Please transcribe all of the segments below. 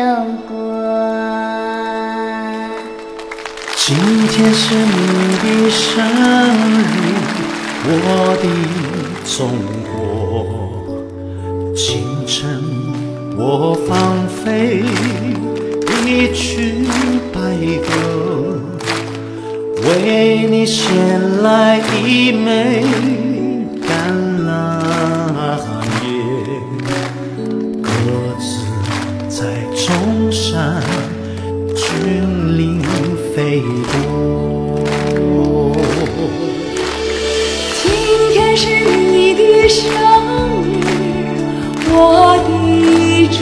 中国。今天是你的生日，我的中国。清晨我放飞一曲白鸽，为你衔来一枚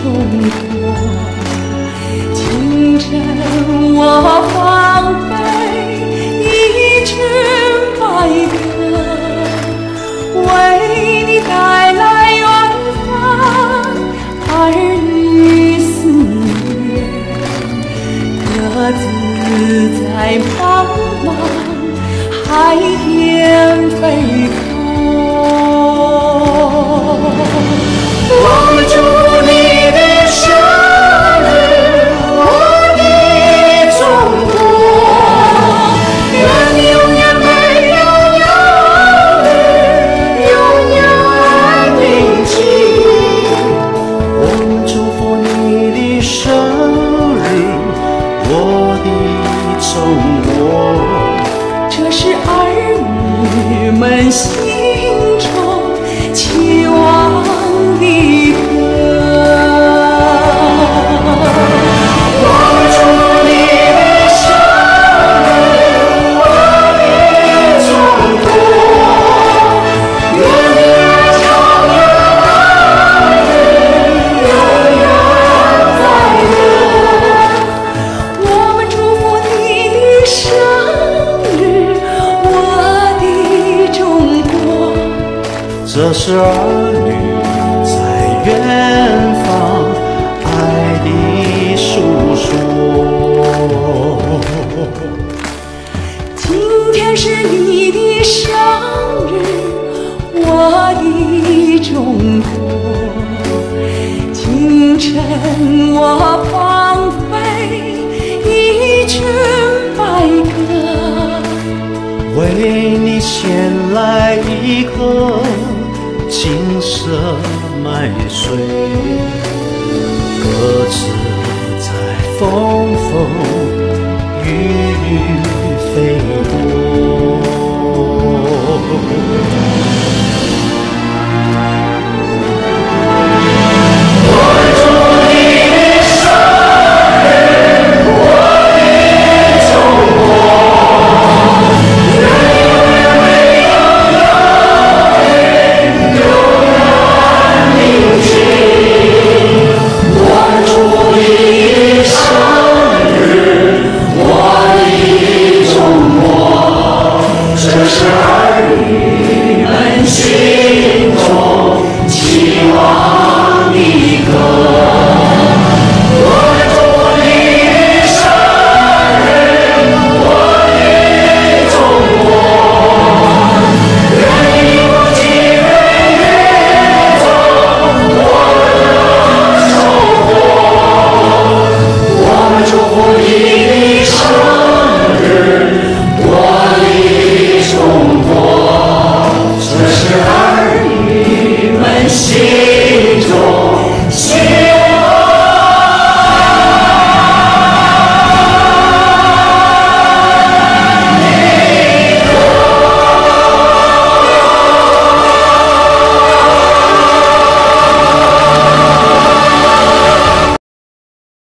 中国。清晨我放飞一群白鸽，为你带来远方儿女思念。鸽子在茫茫海女这是儿女在远方爱的诉说。今天是你的生日，我的中国。清晨我放飞一群白鸽。为你衔来一颗金色麦穗，鸽子在风风雨雨飞过。